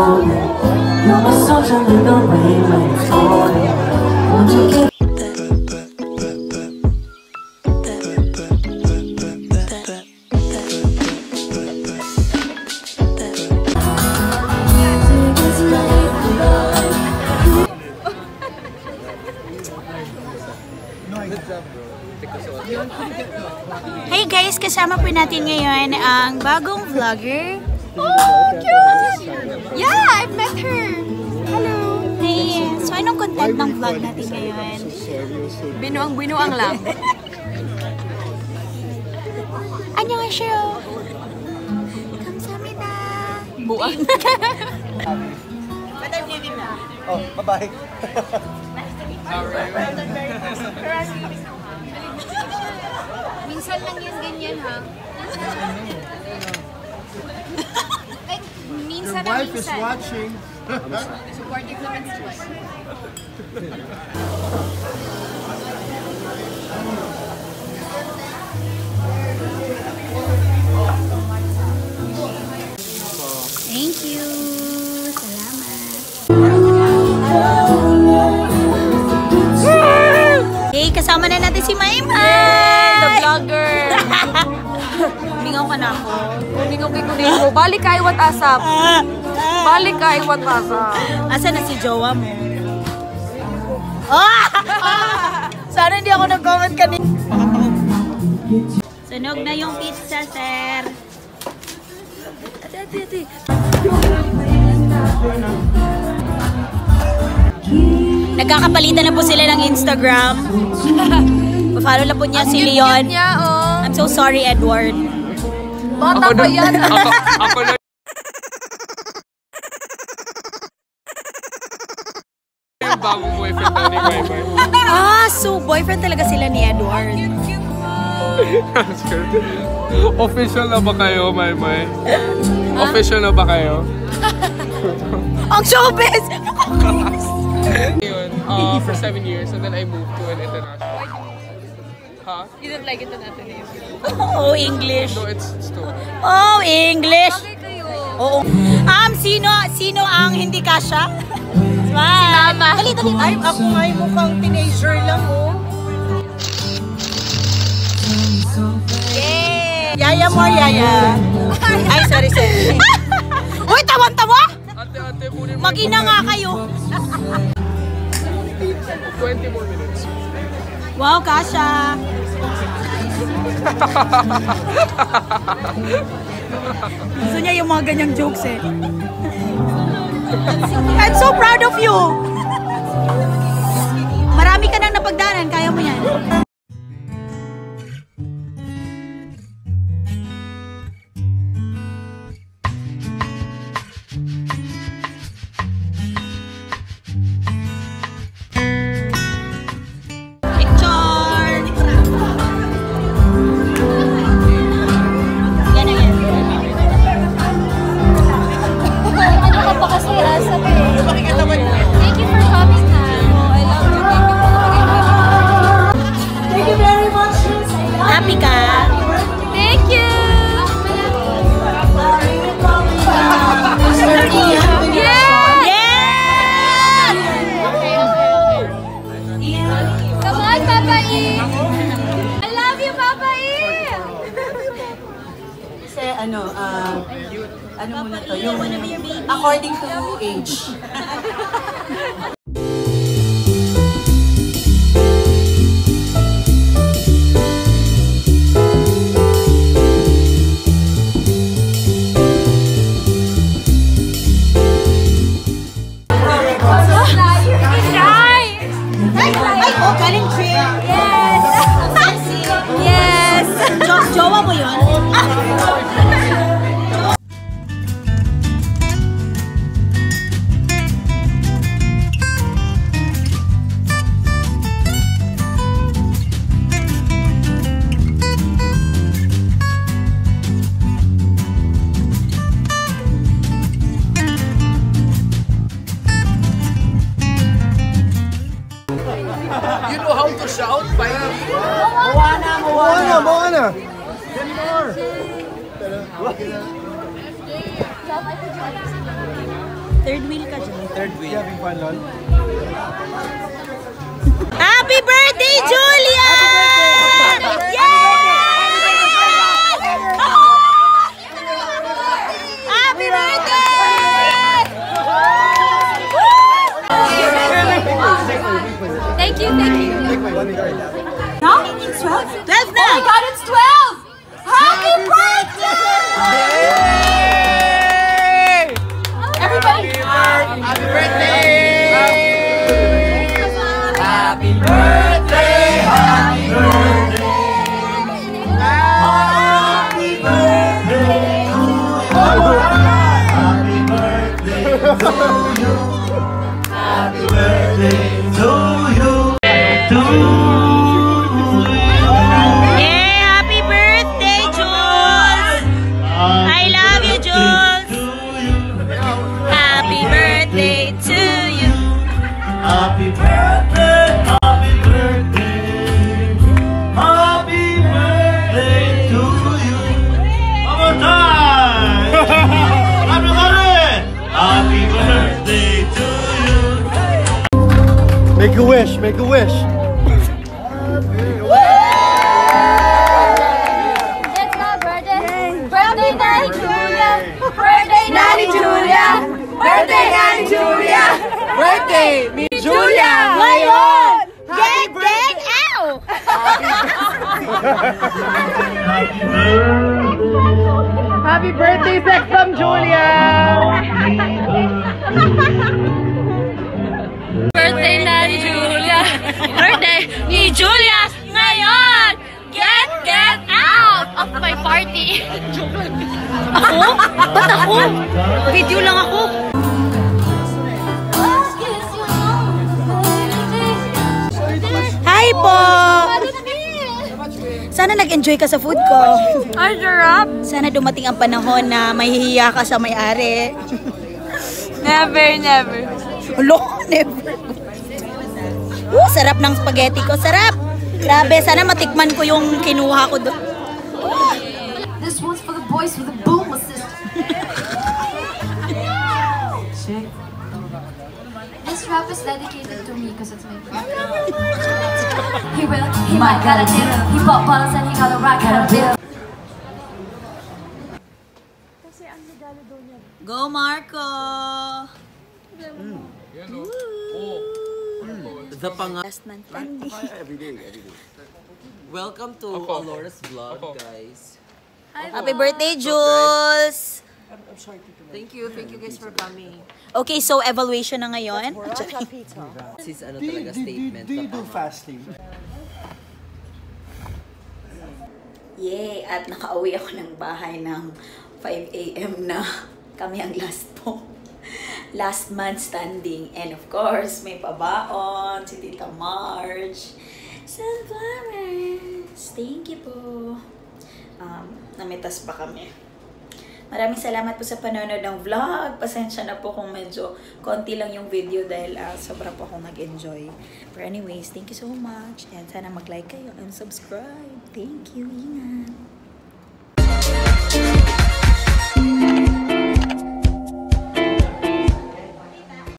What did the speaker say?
slowly. You're my sunshine in the rain when it's falling. Won't you give Hey guys, kasama po natin ngayon ang bagong vlogger. Oh, cute! Yeah, I've met her. Hello. Hey, so anong content ng vlog natin ngayon? Binuang-binuang lang. 안녕하세요. 감사합니다. Buang. Oh, bye-bye. Minsan lang yan ganyan ha. na Wife is watching. Supportive naman si wife. Thank you. Salamat. Hey, kasama na natin si Maymay! The vlogger. Bingaw ka na ako. Kuning okay kuning mo. Balik kay what asap. Balik kay what asap. Asa na si jowa mo? Ah! Sana hindi ako nag-comment kanina. Sunog na yung pizza, sir. Ate, ate, ate. Nagkakapalitan na po sila ng Instagram. Pa-follow na po niya si Leon. Niya, oh. I'm so sorry, Edward. Bata pa yan. yung bagong boyfriend daw ni. Ah, so boyfriend talaga sila ni Edward. Official na ba kayo, Maymay? Official na ba kayo? Ang showbiz! Uh, for seven years and then I moved to an international. Huh? You don't like it on Ateneo. Oh, English. No, it's, it's. Oh, English. Bagay kayo. Oo. Um, sino, sino ang hindi kasha? Si Mama. Dali, dali. Ay, ako nga mukhang teenager lang, oh. Yay! Yaya mo, yaya. Ay, sorry, sorry. Uy, tawan-tawa! Ate, ate, kunin mo. Mag-ina nga kayo. 20 more minutes. Wow, kasha. Gusto niya yung mga ganyang jokes eh. I'm so proud of you! Marami ka nang napagdanan, kaya mo yan. Papa E! I love you, Papa E! Kasi ano, ah, ano muna to, yung according to age. Mo yun? You Third wheel ka dyan. Third wheel. Having fun, lol. Happy birthday, Julia! Happy birthday! Thank you, thank you. No? It's 12? 12 na! Oh my God, it's 12! Yeah, happy birthday, Jules! I love you, Jules! Happy birthday to you! Happy birthday, Make a wish, make a wish. It's my birthday. Birthday, Nanny Julia. Birthday, Nanny Julia. Birthday, Nanny Julia. Birthday ni Julia! Ngayon! Gang, gang, ow! Happy birthday, Sexum Julia! Birthday ni Julia. Ngayon, get, get out of my party. Ako? Ba't ako? Video lang ako. Hi po! Sana nag-enjoy ka sa food ko. Ang sarap. Sana dumating ang panahon na mahihiya ka sa may-ari. Never, never. Hello, never. Uh, sarap ng spaghetti ko. Sarap! Grabe, sana matikman ko yung kinuha ko doon. This one's for the boys with the boom assist. This rap is dedicated to me because it's my birthday. he will, he might got a deal. He bought bottles and he got a rock, got a bill. Go, Marco! The pang Last man standing. Welcome to Alora's vlog, guys. Happy birthday, Jules! Thank you, thank you guys for coming. Okay, so evaluation na ngayon. This is ano talaga statement. Do you do fasting? Yay! At nakauwi ako ng bahay ng 5 a.m. na. Kami ang last po. Last man standing. And of course, may pabaon, si Tita Marge. Sunflowers! Thank you po. Um, namitas pa kami. Maraming salamat po sa panonood ng vlog. Pasensya na po kung medyo konti lang yung video dahil ah, sobra po akong nag-enjoy. But anyways, thank you so much. And sana mag-like kayo and subscribe. Thank you. Ingat.